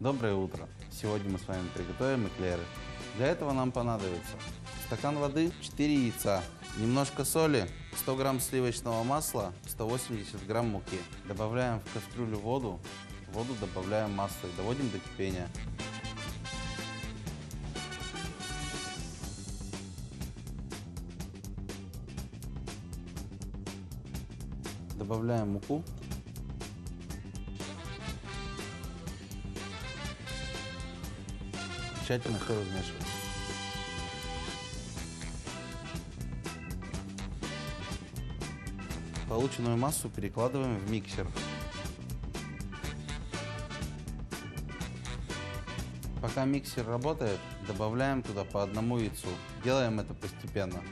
Доброе утро! Сегодня мы с вами приготовим эклеры. Для этого нам понадобится стакан воды, 4 яйца, немножко соли, 100 грамм сливочного масла, 180 грамм муки. Добавляем в кастрюлю воду, в воду добавляем масло и доводим до кипения. Добавляем муку. Тщательно все размешиваем. Полученную массу перекладываем в миксер. Пока миксер работает, добавляем туда по одному яйцу. Делаем это постепенно.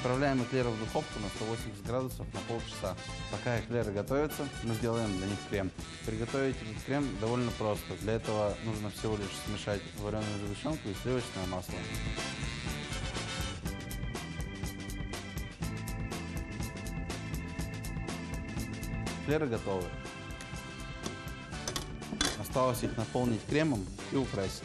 Отправляем эклеры в духовку на 180 градусов на полчаса. Пока эклеры готовятся, мы сделаем для них крем. Приготовить этот крем довольно просто. Для этого нужно всего лишь смешать вареную сгущенку и сливочное масло. Эклеры готовы. Осталось их наполнить кремом и украсить.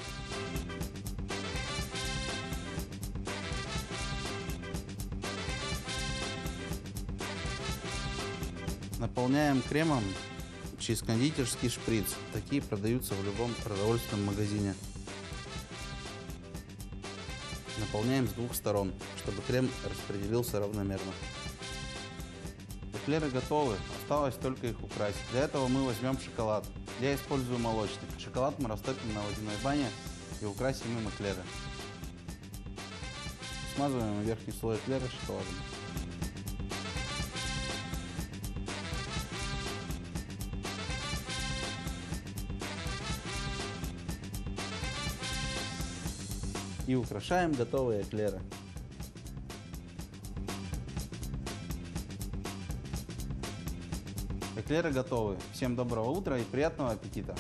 Наполняем кремом через кондитерский шприц. Такие продаются в любом продовольственном магазине. Наполняем с двух сторон, чтобы крем распределился равномерно. Эклеры готовы, осталось только их украсить. Для этого мы возьмем шоколад. Я использую молочный. Шоколад мы растопим на водяной бане и украсим им эклеры. Смазываем верхний слой эклера шоколадом. И украшаем готовые эклеры. Эклеры готовы. Всем доброго утра и приятного аппетита!